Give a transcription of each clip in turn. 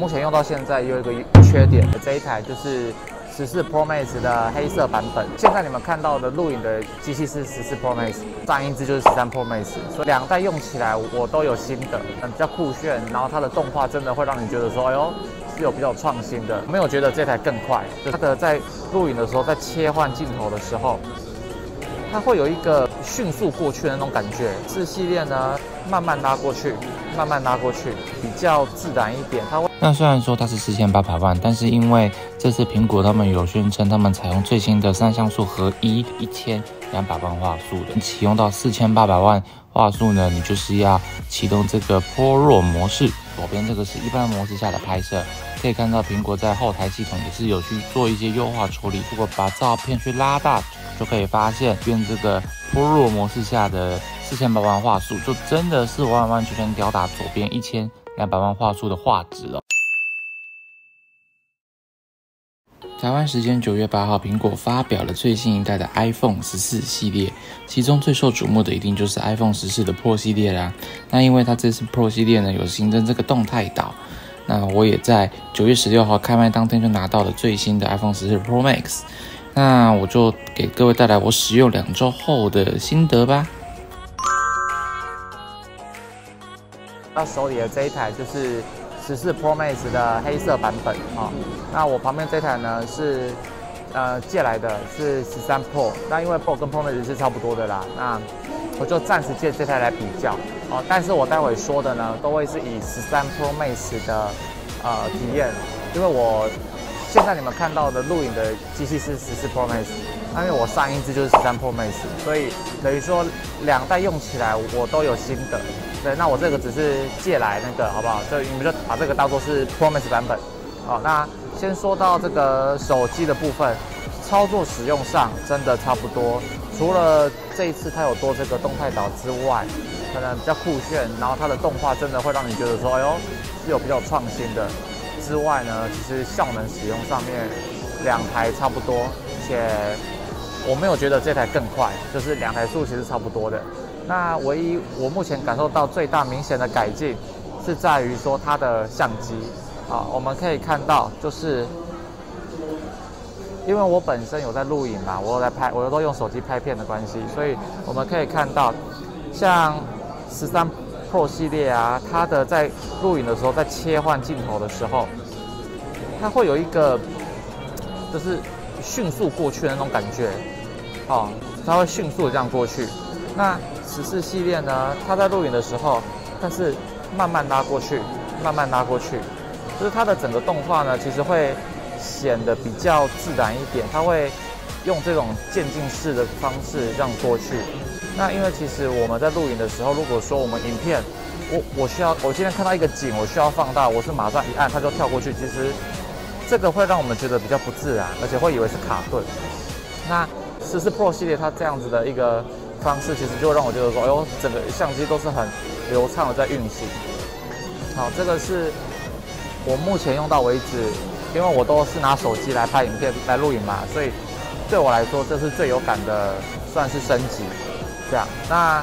目前用到现在有一个缺点，这一台就是十四 Pro Max 的黑色版本。现在你们看到的录影的机器是十四 Pro Max，上一支就是十三 Pro Max，所以两代用起来我都有心得，嗯，比较酷炫，然后它的动画真的会让你觉得说，哎呦，是有比较创新的。没有觉得这台更快，它的在录影的时候，在切换镜头的时候，它会有一个迅速过去的那种感觉。四系列呢，慢慢拉过去。慢慢拉过去，比较自然一点。它会那虽然说它是四千八百万，但是因为这次苹果他们有宣称，他们采用最新的三像素合一一千两百万画素的，启用到四千八百万画素呢，你就是要启动这个 Pro 模式。左边这个是一般模式下的拍摄，可以看到苹果在后台系统也是有去做一些优化处理。如果把照片去拉大，就可以发现用这个 Pro 模式下的。四千八百万画素就真的是完完全全吊打左边一千两百万画素的画质了。台湾时间九月八号，苹果发表了最新一代的 iPhone 十四系列，其中最受瞩目的一定就是 iPhone 十四的 Pro 系列啦。那因为它这次 Pro 系列呢有新增这个动态岛，那我也在九月十六号开卖当天就拿到了最新的 iPhone 十四 Pro Max，那我就给各位带来我使用两周后的心得吧。那手里的这一台就是十四 Pro Max 的黑色版本啊。那我旁边这台呢是呃借来的，是十三 Pro。那因为 Pro 跟 Pro Max 是差不多的啦，那我就暂时借这台来比较哦。但是我待会说的呢，都会是以十三 Pro Max 的呃体验，因为我现在你们看到的录影的机器是十四 Pro Max，因为我上一支就是十三 Pro Max，所以等于说两代用起来我都有心得。对，那我这个只是借来那个，好不好？就你们就把这个当做是 Promise 版本。好，那先说到这个手机的部分，操作使用上真的差不多。除了这一次它有多这个动态岛之外，可能比较酷炫，然后它的动画真的会让你觉得说，哎呦，是有比较创新的。之外呢，其实效能使用上面两台差不多，且我没有觉得这台更快，就是两台速其实差不多的。那唯一我目前感受到最大明显的改进，是在于说它的相机，啊，我们可以看到，就是因为我本身有在录影嘛，我有在拍，我都用手机拍片的关系，所以我们可以看到，像十三 Pro 系列啊，它的在录影的时候，在切换镜头的时候，它会有一个就是迅速过去的那种感觉，哦，它会迅速的这样过去，那。十四系列呢，它在录影的时候，但是慢慢拉过去，慢慢拉过去，就是它的整个动画呢，其实会显得比较自然一点。它会用这种渐进式的方式这样过去。那因为其实我们在录影的时候，如果说我们影片，我我需要我今天看到一个景，我需要放大，我是马上一按它就跳过去。其实这个会让我们觉得比较不自然，而且会以为是卡顿。那十四 Pro 系列它这样子的一个。方式其实就让我觉得说，哎呦，整个相机都是很流畅的在运行。好，这个是我目前用到为止，因为我都是拿手机来拍影片、来录影嘛，所以对我来说这是最有感的，算是升级。这样，那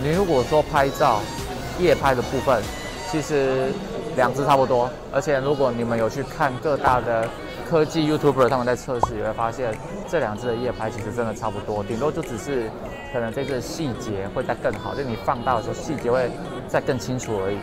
你如果说拍照夜拍的部分，其实两只差不多，而且如果你们有去看各大的科技 YouTuber 他们在测试，也会发现这两只的夜拍其实真的差不多，顶多就只是。可能这次细节会再更好，就你放大的时候细节会再更清楚而已。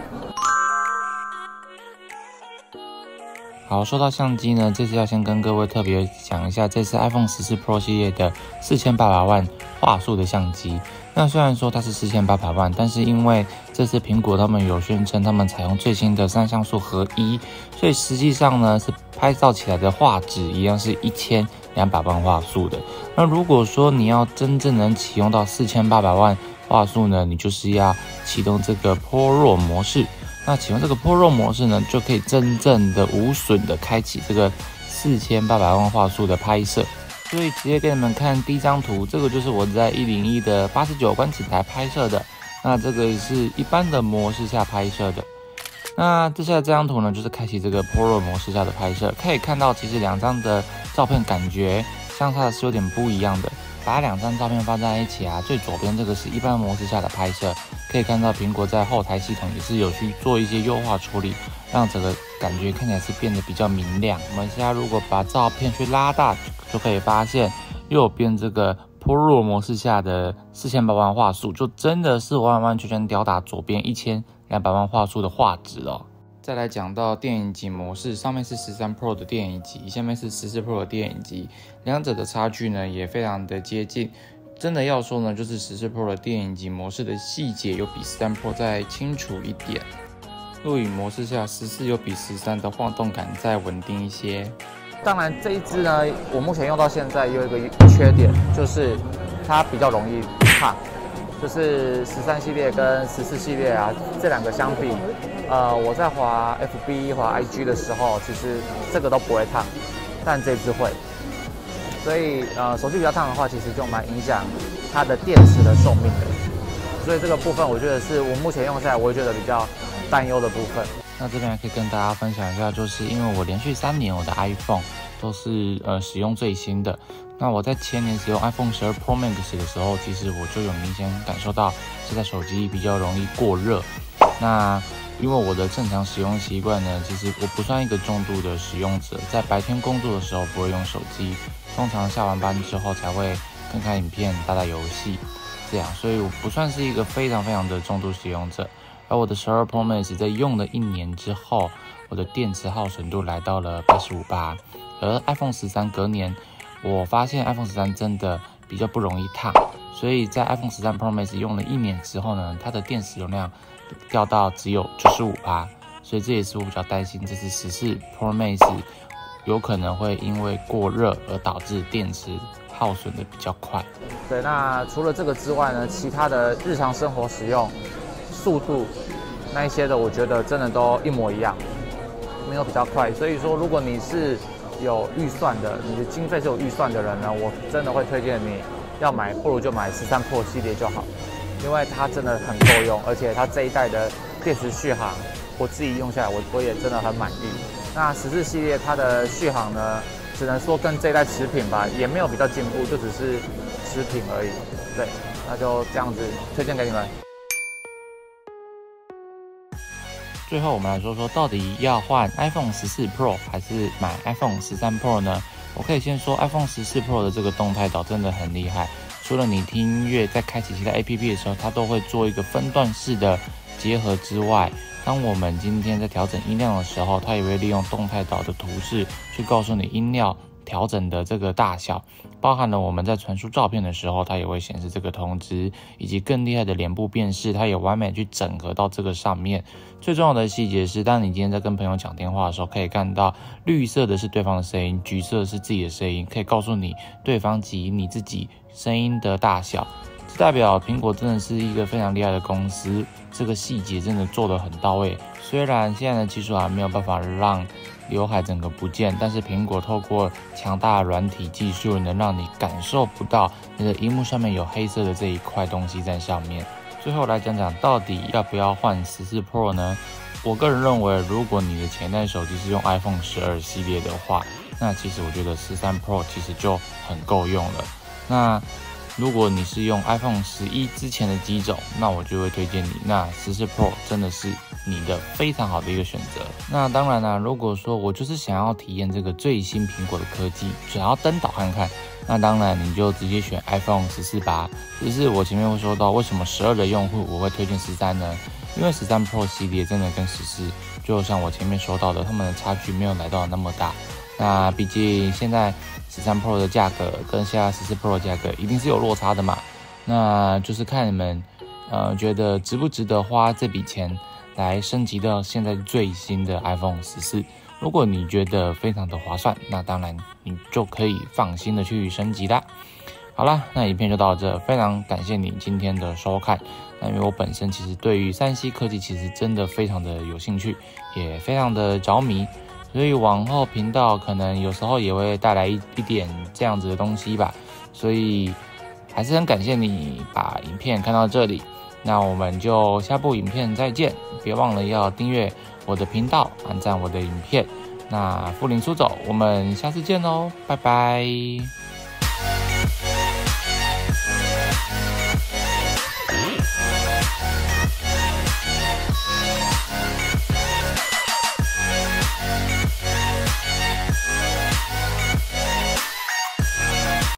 好，说到相机呢，这次要先跟各位特别讲一下，这次 iPhone 十四 Pro 系列的四千八百万画素的相机。那虽然说它是四千八百万，但是因为这次苹果他们有宣称，他们采用最新的三像素合一，所以实际上呢是拍照起来的画质一样是一千。两百万画素的，那如果说你要真正能启用到四千八百万画素呢，你就是要启动这个 Pro 模式。那启用这个 Pro 模式呢，就可以真正的无损的开启这个四千八百万画素的拍摄。所以直接给你们看第一张图，这个就是我在一零一的八十九观景台拍摄的。那这个是一般的模式下拍摄的。那接下来这张图呢，就是开启这个 Pro 模式下的拍摄，可以看到其实两张的照片感觉相差的是有点不一样的。把两张照片放在一起啊，最左边这个是一般模式下的拍摄，可以看到苹果在后台系统也是有去做一些优化处理，让整个感觉看起来是变得比较明亮。我们现在如果把照片去拉大，就可以发现右边这个 Pro 模式下的四千八万画素，就真的是完完全全吊打左边一千两百万画素的画质了。再来讲到电影级模式，上面是十三 Pro 的电影级，下面是十四 Pro 的电影级，两者的差距呢也非常的接近。真的要说呢，就是十四 Pro 的电影级模式的细节有比十三 Pro 再清楚一点。录影模式下，十四又比十三的晃动感再稳定一些。当然，这一支呢，我目前用到现在有一个缺点，就是它比较容易烫。就是十三系列跟十四系列啊，这两个相比，呃，我在滑 FB 滑 IG 的时候，其实这个都不会烫，但这支会。所以呃，手机比较烫的话，其实就蛮影响它的电池的寿命的。所以这个部分，我觉得是我目前用下来，我会觉得比较担忧的部分。那这边还可以跟大家分享一下，就是因为我连续三年我的 iPhone 都是呃使用最新的。那我在前年使用 iPhone 十二 Pro Max 的时候，其实我就有明显感受到这台手机比较容易过热。那因为我的正常使用习惯呢，其实我不算一个重度的使用者，在白天工作的时候不会用手机，通常下完班之后才会看看影片、打打游戏这样，所以我不算是一个非常非常的重度使用者。而我的十二 Pro Max 在用了一年之后，我的电池耗损度来到了八十五八，而 iPhone 十三隔年。我发现 iPhone 十三真的比较不容易烫，所以在 iPhone 十三 Pro Max 用了一年之后呢，它的电池容量掉到只有九十五八，所以这也是我比较担心，这是十四 Pro Max 有可能会因为过热而导致电池耗损的比较快。对，那除了这个之外呢，其他的日常生活使用速度那一些的，我觉得真的都一模一样，没有比较快。所以说，如果你是有预算的，你的经费是有预算的人呢，我真的会推荐你要买，不如就买十三 Pro 系列就好，因为它真的很够用，而且它这一代的电池续航，我自己用下来，我我也真的很满意。那十四系列它的续航呢，只能说跟这一代持平吧，也没有比较进步，就只是持平而已。对，那就这样子推荐给你们。最后，我们来说说到底要换 iPhone 十四 Pro 还是买 iPhone 十三 Pro 呢？我可以先说 iPhone 十四 Pro 的这个动态岛真的很厉害。除了你听音乐在开启其他 APP 的时候，它都会做一个分段式的结合之外，当我们今天在调整音量的时候，它也会利用动态岛的图示去告诉你音量。调整的这个大小，包含了我们在传输照片的时候，它也会显示这个通知，以及更厉害的脸部辨识，它也完美去整合到这个上面。最重要的细节是，当你今天在跟朋友讲电话的时候，可以看到绿色的是对方的声音，橘色是自己的声音，可以告诉你对方及你自己声音的大小。这代表苹果真的是一个非常厉害的公司，这个细节真的做得很到位。虽然现在的技术还没有办法让刘海整个不见，但是苹果透过强大的软体技术，能让你感受不到你的荧幕上面有黑色的这一块东西在上面。最后来讲讲，到底要不要换十四 Pro 呢？我个人认为，如果你的前代手机是用 iPhone 十二系列的话，那其实我觉得十三 Pro 其实就很够用了。那如果你是用 iPhone 十一之前的机种，那我就会推荐你。那十四 Pro 真的是你的非常好的一个选择。那当然啦，如果说我就是想要体验这个最新苹果的科技，想要登岛看看，那当然你就直接选 iPhone 十四吧。只是我前面会说到，为什么十二的用户我会推荐十三呢？因为十三 Pro 系列真的跟十四，就像我前面说到的，他们的差距没有来到那么大。那毕竟现在。十三 Pro 的价格跟现在十四 Pro 价格一定是有落差的嘛？那就是看你们，呃，觉得值不值得花这笔钱来升级到现在最新的 iPhone 十四？如果你觉得非常的划算，那当然你就可以放心的去升级啦。好啦，那影片就到这，非常感谢你今天的收看。那因为我本身其实对于三 C 科技其实真的非常的有兴趣，也非常的着迷。所以往后频道可能有时候也会带来一一点这样子的东西吧，所以还是很感谢你把影片看到这里，那我们就下部影片再见，别忘了要订阅我的频道，按赞我的影片，那富林出走，我们下次见喽，拜拜。